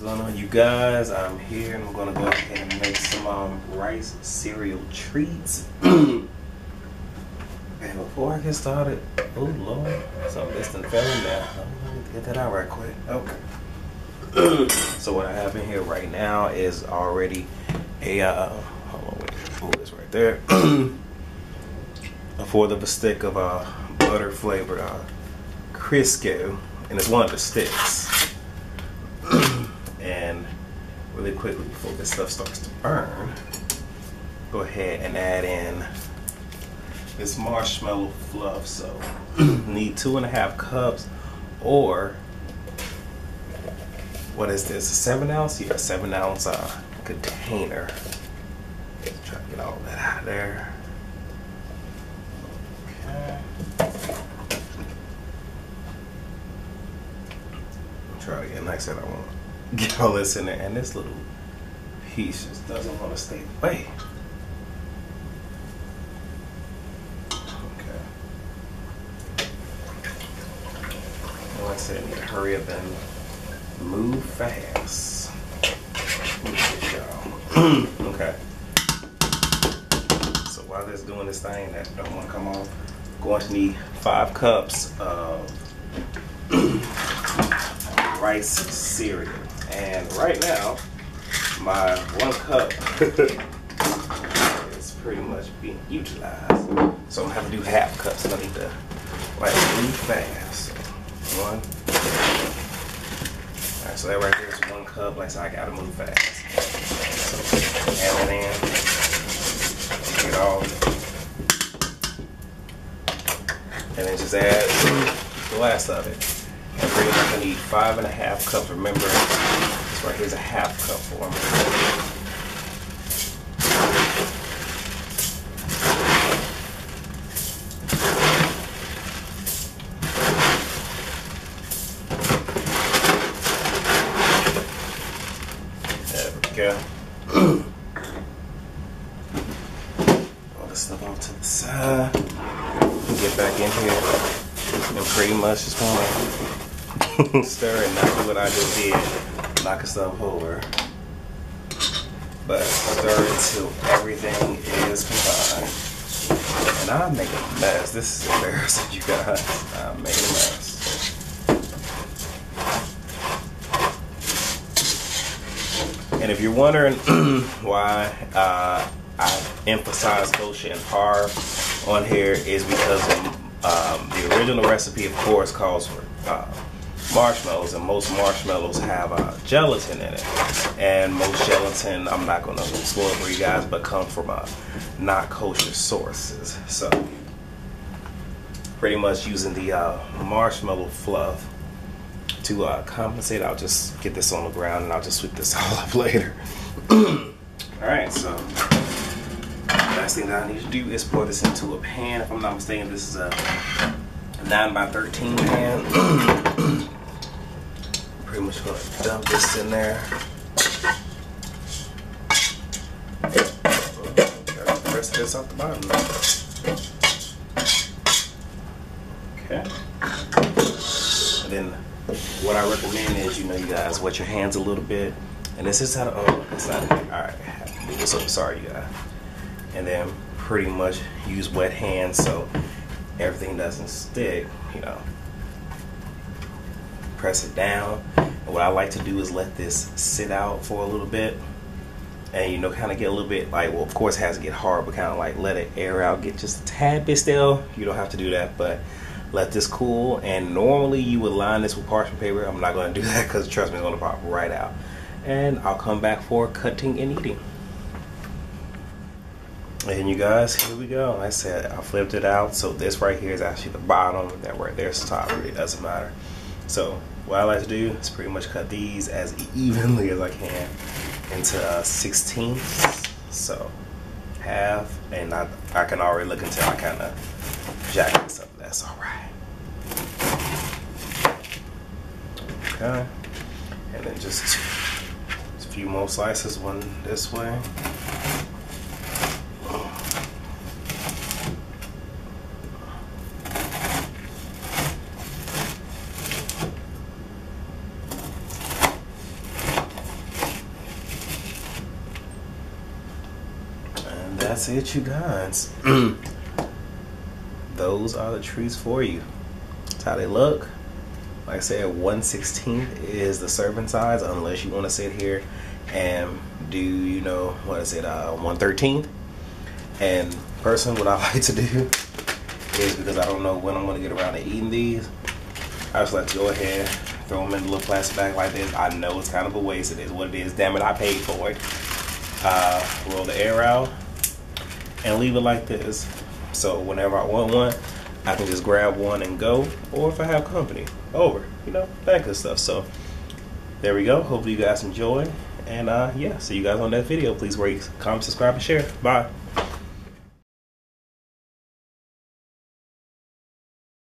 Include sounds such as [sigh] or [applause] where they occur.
going on, you guys? I'm here and I'm gonna go ahead and make some um, rice cereal treats. [clears throat] and before I get started, oh lord, some distant fell in there. Get that out right quick. Okay. [clears throat] so what I have in here right now is already a uh, hold on, move this right there. [clears throat] a fourth of a stick of uh, butter flavored uh, Crisco, and it's one of the sticks and really quickly before this stuff starts to burn, go ahead and add in this marshmallow fluff. So [clears throat] need two and a half cups or what is this? A seven ounce? Yeah, seven ounce uh, container. Let's try to get all that out of there. Okay. Try again. Like I said, I won't get all this in there, and this little piece just doesn't want to stay away. Okay. Well, like I said, I need to hurry up and move fast. [clears throat] okay. So while this doing this thing that don't want to come off, I'm going to need five cups of [clears throat] rice cereal. And right now, my one cup [laughs] is pretty much being utilized. So I'm gonna have to do half cups. I need to like move fast. One. Alright, so that right there is one cup. Like so I gotta move fast. So add it in. Get all and then just add the last of it. And pretty much I need five and a half cups. Remember, this right here is a half cup for me. There we go. [clears throat] All this stuff off to the side. Get back in here and pretty much just to stir and not do what I just did, knock stuff over. But stir it till everything is combined. And I'm making a mess. This is embarrassing, you guys. I'm making a mess. And if you're wondering [clears throat] why uh, I emphasize kosher and pareve on here is because um, the original recipe, of course, calls for uh, marshmallows, and most marshmallows have uh, gelatin in it. And most gelatin, I'm not going to spoil for you guys, but come from uh, not kosher sources. So, pretty much using the uh, marshmallow fluff to uh, compensate. I'll just get this on the ground and I'll just sweep this [laughs] all up later. [clears throat] Alright, so last thing that I need to do is pour this into a pan. If I'm not mistaken, this is a 9 by 13 pan. [clears throat] pretty much gonna dump this in there. Press this off the bottom. Okay. And then what I recommend is, you know, you guys wet your hands a little bit. And this is how to, oh, it's not, all right, so sorry, you guys. And then pretty much use wet hands so everything doesn't stick, you know press it down. What I like to do is let this sit out for a little bit and you know kind of get a little bit like well of course it has to get hard but kind of like let it air out get just a tad bit stale. You don't have to do that but let this cool. And normally you would line this with parchment paper. I'm not going to do [laughs] that because trust me it's going to pop right out. And i'll come back for cutting and eating and you guys here we go. Like i said i flipped it out. So this right here is actually the bottom. That right there's the top. Really doesn't matter so what I like to do is pretty much cut these as evenly as I can into uh, 16ths. So half, and I, I can already look until I kind of jack this up. That's all right. Okay, and then just a few more slices, one this way. That's it, you guys. [clears throat] Those are the trees for you. That's how they look. Like I said, 116th is the serving size, unless you want to sit here and do, you know, what is it, uh, 113th. And personally, what I [laughs] like to do is because I don't know when I'm going to get around to eating these, I just like to go ahead, throw them in a little plastic bag like this. I know it's kind of a waste. It is what it is. Damn it, I paid for it. Uh, roll the air out and leave it like this. So whenever I want one, I can just grab one and go. Or if I have company, over. You know, that good stuff. So there we go. Hopefully you guys enjoy. And uh, yeah, see you guys on that video. Please rate, comment, subscribe, and share. Bye.